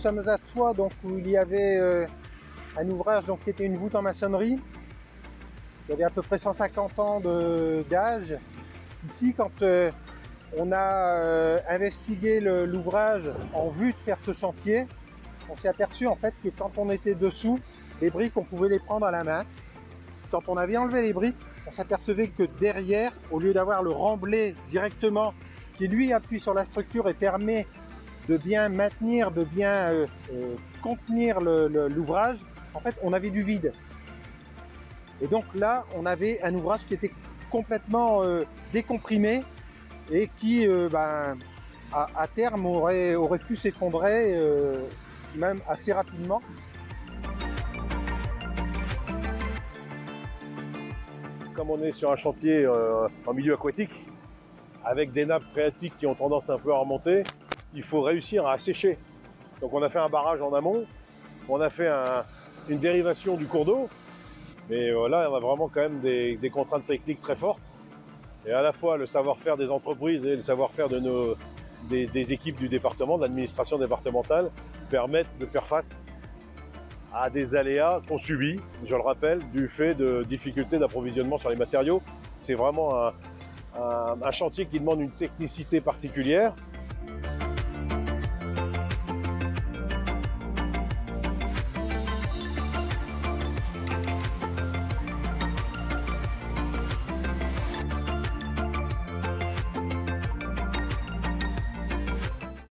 sommes à Troyes, donc où il y avait euh, un ouvrage donc, qui était une voûte en maçonnerie. Il y avait à peu près 150 ans d'âge. Ici, quand euh, on a euh, investigué l'ouvrage en vue de faire ce chantier, on s'est aperçu en fait que quand on était dessous, les briques, on pouvait les prendre à la main. Quand on avait enlevé les briques, on s'apercevait que derrière, au lieu d'avoir le remblai directement qui lui appuie sur la structure et permet de bien maintenir, de bien euh, euh, contenir l'ouvrage, en fait, on avait du vide. Et donc là, on avait un ouvrage qui était complètement euh, décomprimé et qui, ben, à, terme, aurait, pu s'effondrer même assez rapidement. Comme on est sur un chantier en milieu aquatique, avec des nappes phréatiques qui ont tendance un peu à remonter, il faut réussir à assécher. Donc on a fait un barrage en amont, on a fait un- une dérivation du cours d'eau, mais euh, là on a vraiment quand même des, contraintes techniques très fortes. Et à la fois le savoir-faire des entreprises et le savoir-faire des, équipes du département, de l'administration départementale, permettent de faire face à des aléas qu'on subit, je le rappelle, du fait de difficultés d'approvisionnement sur les matériaux. C'est vraiment un chantier qui demande une technicité particulière